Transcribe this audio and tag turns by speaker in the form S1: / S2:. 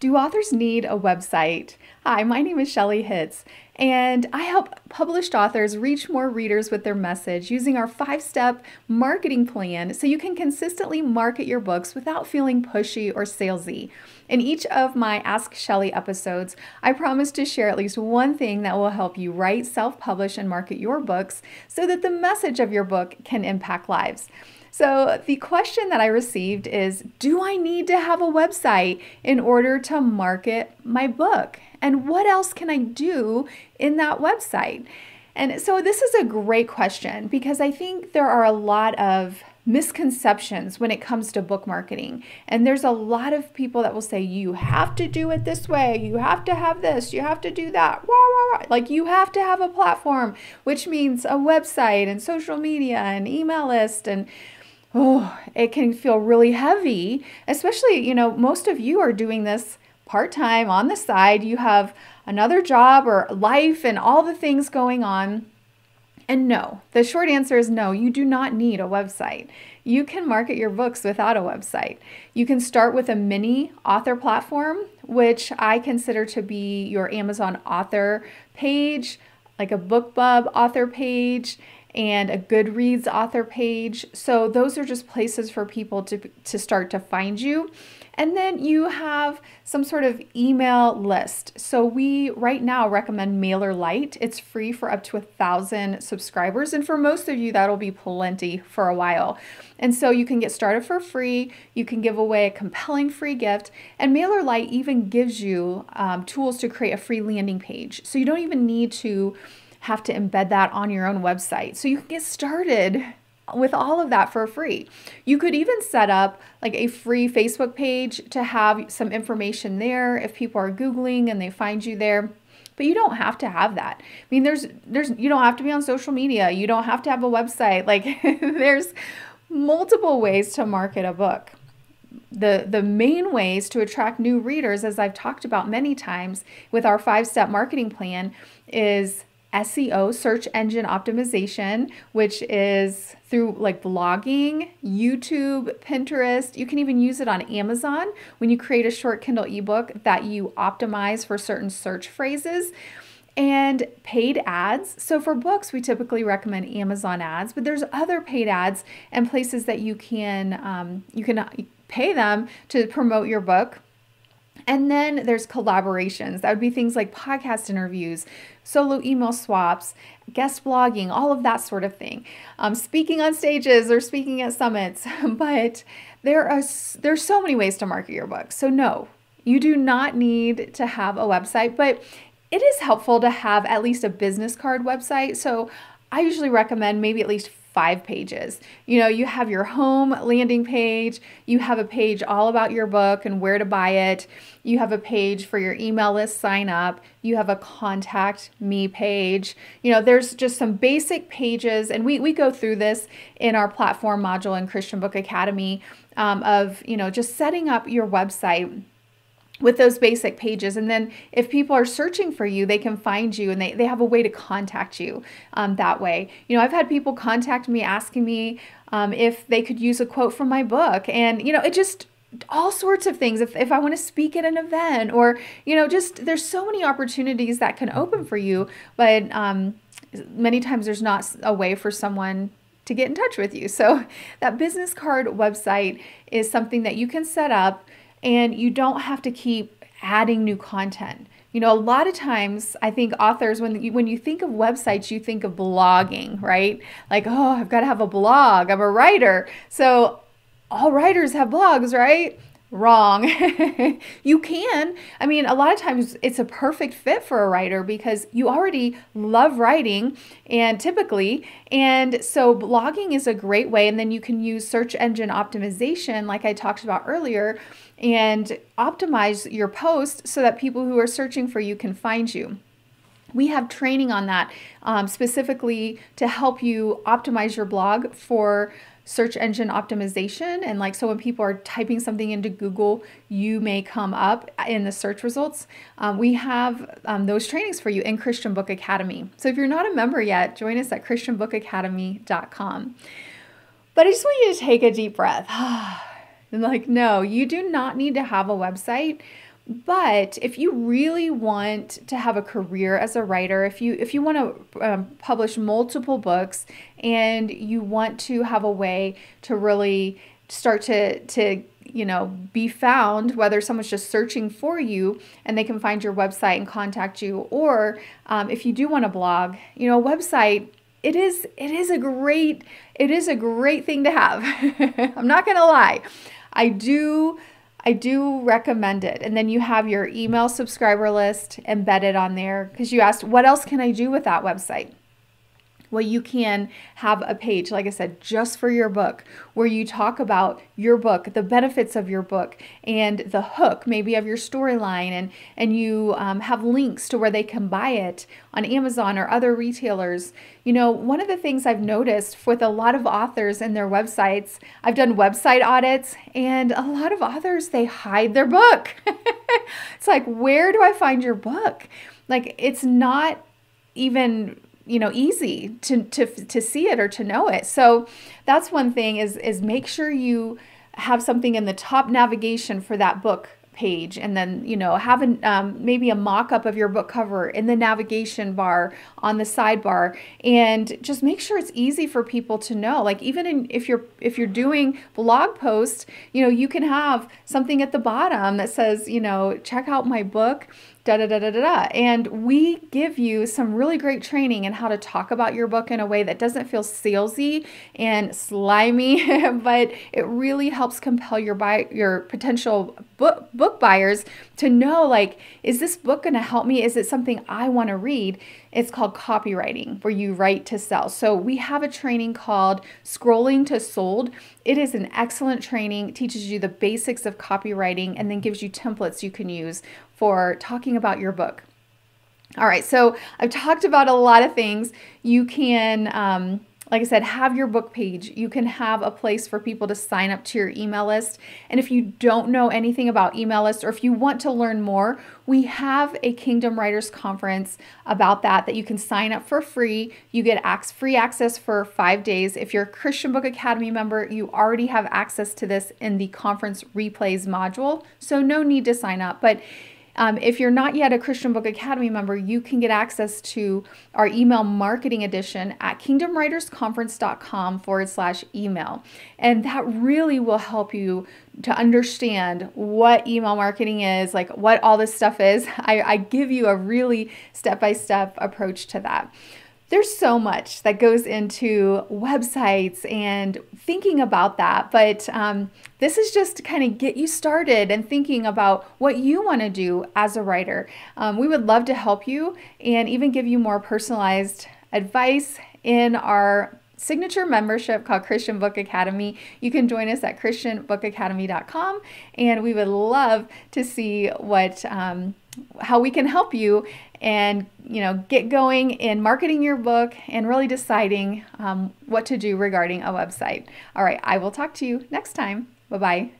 S1: Do authors need a website? Hi, my name is Shelley Hitz, and I help published authors reach more readers with their message using our five step marketing plan so you can consistently market your books without feeling pushy or salesy. In each of my Ask Shelley episodes, I promise to share at least one thing that will help you write, self publish, and market your books so that the message of your book can impact lives. So, the question that I received is Do I need to have a website in order to market my book? And what else can I do in that website? And so, this is a great question because I think there are a lot of misconceptions when it comes to book marketing. And there's a lot of people that will say, you have to do it this way, you have to have this, you have to do that. Wah, wah, wah. Like you have to have a platform, which means a website and social media and email list and oh, it can feel really heavy, especially, you know, most of you are doing this part time on the side. You have another job or life and all the things going on. And no, the short answer is no, you do not need a website. You can market your books without a website. You can start with a mini author platform, which I consider to be your Amazon author page, like a BookBub author page and a Goodreads author page. So those are just places for people to, to start to find you. And then you have some sort of email list. So we right now recommend MailerLite. It's free for up to a thousand subscribers. And for most of you, that'll be plenty for a while. And so you can get started for free. You can give away a compelling free gift. And MailerLite even gives you um, tools to create a free landing page. So you don't even need to have to embed that on your own website. So you can get started with all of that for free. You could even set up like a free Facebook page to have some information there if people are googling and they find you there. But you don't have to have that. I mean there's there's you don't have to be on social media. You don't have to have a website. Like there's multiple ways to market a book. The, the main ways to attract new readers, as I've talked about many times with our five step marketing plan, is SEO, search engine optimization, which is through like blogging, YouTube, Pinterest. You can even use it on Amazon when you create a short Kindle ebook that you optimize for certain search phrases. And paid ads. So for books, we typically recommend Amazon ads, but there's other paid ads and places that you can um, you can pay them to promote your book and then there's collaborations. That would be things like podcast interviews, solo email swaps, guest blogging, all of that sort of thing. Um, speaking on stages or speaking at summits. But there are there's so many ways to market your book. So no, you do not need to have a website, but it is helpful to have at least a business card website. So I usually recommend maybe at least five pages. You know, you have your home landing page, you have a page all about your book and where to buy it, you have a page for your email list sign up, you have a contact me page. You know, there's just some basic pages, and we, we go through this in our platform module in Christian Book Academy um, of, you know, just setting up your website with those basic pages. And then if people are searching for you, they can find you and they, they have a way to contact you um, that way. You know, I've had people contact me asking me um, if they could use a quote from my book. And, you know, it just, all sorts of things if, if i want to speak at an event or you know just there's so many opportunities that can open for you but um, many times there's not a way for someone to get in touch with you so that business card website is something that you can set up and you don't have to keep adding new content. You know, a lot of times I think authors when you when you think of websites, you think of blogging, right? Like, oh, I've got to have a blog. I'm a writer. So all writers have blogs, right? Wrong. you can. I mean, a lot of times it's a perfect fit for a writer because you already love writing and typically. And so blogging is a great way. And then you can use search engine optimization, like I talked about earlier, and optimize your post so that people who are searching for you can find you. We have training on that um, specifically to help you optimize your blog for search engine optimization. And like, so when people are typing something into Google, you may come up in the search results. Um, we have um, those trainings for you in Christian Book Academy. So if you're not a member yet, join us at ChristianBookAcademy.com. But I just want you to take a deep breath. and like, no, you do not need to have a website But if you really want to have a career as a writer, if you if you want to um, publish multiple books and you want to have a way to really start to to you know be found whether someone's just searching for you and they can find your website and contact you or um, if you do want to blog you know a website it is it is a great it is a great thing to have. I'm not gonna lie. I do I do recommend it. And then you have your email subscriber list embedded on there because you asked, what else can I do with that website? Well, you can have a page, like I said, just for your book, where you talk about your book, the benefits of your book, and the hook, maybe of your storyline, and and you um, have links to where they can buy it on Amazon or other retailers. You know, one of the things I've noticed with a lot of authors and their websites, I've done website audits, and a lot of authors they hide their book. it's like, where do I find your book? Like, it's not even you know easy to to to see it or to know it. So that's one thing is is make sure you have something in the top navigation for that book page. And then you know have an, um, maybe a mock-up of your book cover in the navigation bar on the sidebar. And just make sure it's easy for people to know. Like even in, if you're if you're doing blog posts you know you can have something at the bottom that says you know check out my book da da da da da da. And we give you some really great training in how to talk about your book in a way that doesn't feel salesy and slimy, but it really helps compel your buy your potential book book buyers to know like, is this book going to help me? Is it something I want to read? It's called copywriting, where you write to sell. So we have a training called Scrolling to Sold. It is an excellent training, teaches you the basics of copywriting, and then gives you templates you can use for talking about your book. All right, so I've talked about a lot of things. You can um, like I said, have your book page. You can have a place for people to sign up to your email list. And if you don't know anything about email lists or if you want to learn more, we have a Kingdom Writers Conference about that that you can sign up for free. You get free access for five days. If you're a Christian Book Academy member, you already have access to this in the conference replays module. So no need to sign up. But um, if you're not yet a Christian Book Academy member, you can get access to our email marketing edition at kingdomwritersconference.com forward slash email. And that really will help you to understand what email marketing is, like what all this stuff is. I, I give you a really step by step approach to that there's so much that goes into websites and thinking about that. But um, this is just to kind of get you started and thinking about what you want to do as a writer. Um, we would love to help you and even give you more personalized advice in our signature membership called Christian Book Academy. You can join us at christianbookacademy.com and we would love to see what um, how we can help you and you know get going in marketing your book and really deciding um, what to do regarding a website. All right i will talk to you next time. Bye bye